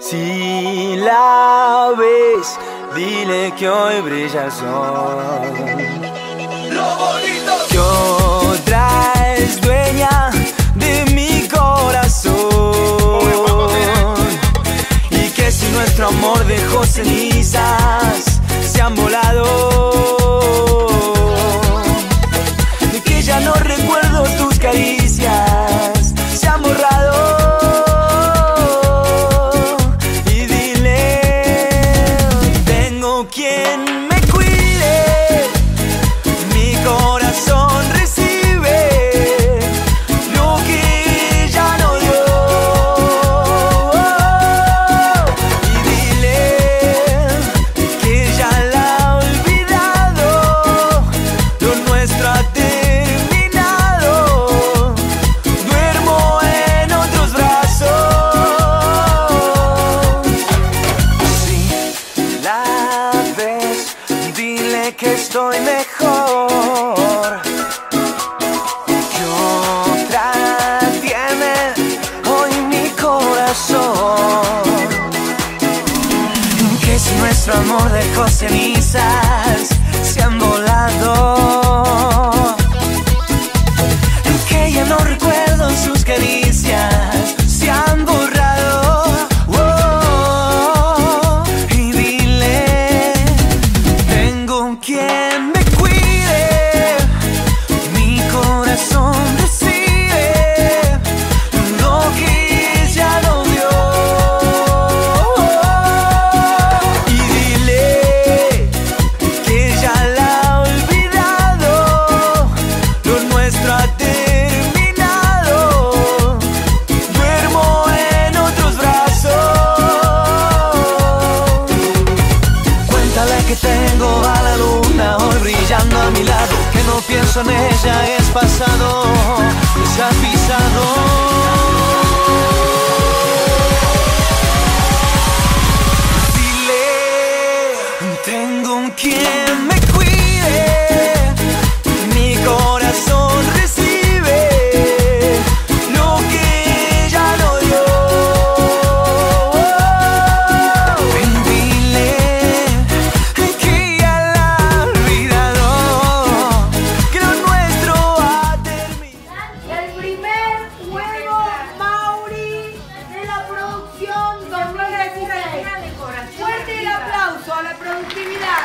Si la ves, dile que hoy brilla el sol. Que otra es dueña de mi corazón. Y que si nuestro amor dejó cenizas, se han volado. Estoy mejor. Que otra tiene hoy mi corazón. Que si nuestro amor dejó cenizas, se han volado. Que ya no recuerdo sus caricias, que tengo a la luna hoy brillando a mi lado. Que no pienso en ella, es pasado, se ha pisado. Dile, tengo un quien juego Mauri de la producción 2016. Fuerte el aplauso a la productividad.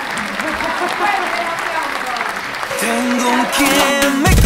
Fuerte el aplauso. Tengo un quien me cuide.